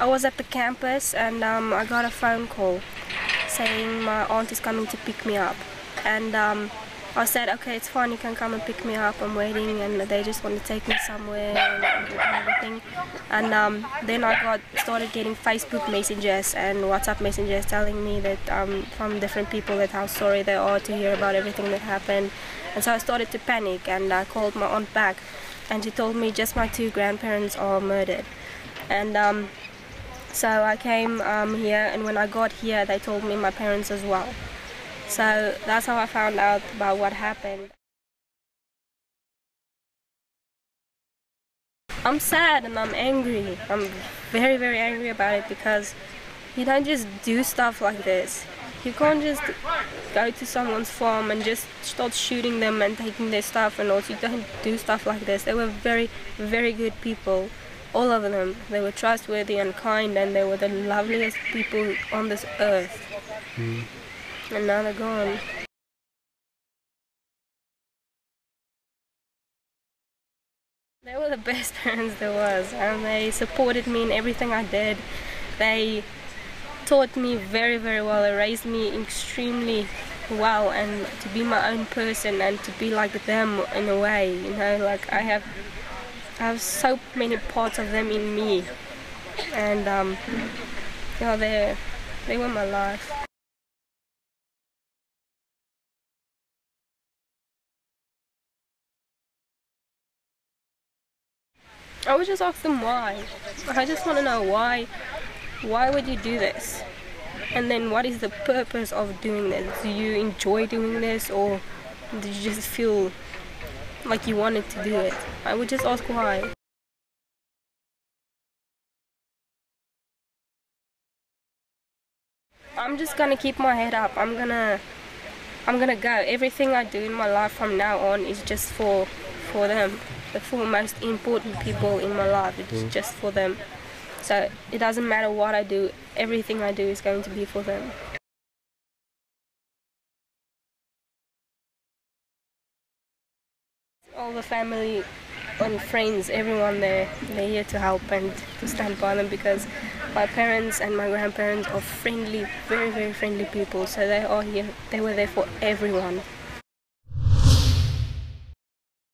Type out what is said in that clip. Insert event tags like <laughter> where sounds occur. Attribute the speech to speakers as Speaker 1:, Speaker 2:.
Speaker 1: I was at the campus and um, I got a phone call saying my aunt is coming to pick me up. And um, I said, okay, it's fine, you can come and pick me up. I'm waiting, and they just want to take me somewhere and, everything. And um, then I got started getting Facebook messages and WhatsApp messages telling me that um, from different people that how sorry they are to hear about everything that happened. And so I started to panic, and I called my aunt back, and she told me just my two grandparents are murdered. And um, so I came um, here, and when I got here, they told me my parents as well. So that's how I found out about what happened. I'm sad and I'm angry. I'm very, very angry about it because you don't just do stuff like this. You can't just go to someone's farm and just start shooting them and taking their stuff and also you don't do stuff like this. They were very, very good people. All of them. They were trustworthy and kind and they were the loveliest people on this earth. Mm and now they're gone. They were the best <laughs> parents there was, and they supported me in everything I did. They taught me very, very well. They raised me extremely well, and to be my own person and to be like them in a way. You know, like I have, I have so many parts of them in me, and um, you know, they, they were my life. I would just ask them why. I just want to know why. Why would you do this? And then what is the purpose of doing this? Do you enjoy doing this or do you just feel like you wanted to do it? I would just ask why. I'm just gonna keep my head up. I'm gonna I'm gonna go. Everything I do in my life from now on is just for for them the four most important people in my life. It's mm. just for them. So it doesn't matter what I do, everything I do is going to be for them. All the family and friends, everyone there, they're here to help and to stand by them because my parents and my grandparents are friendly, very, very friendly people. So they are here, they were there for everyone.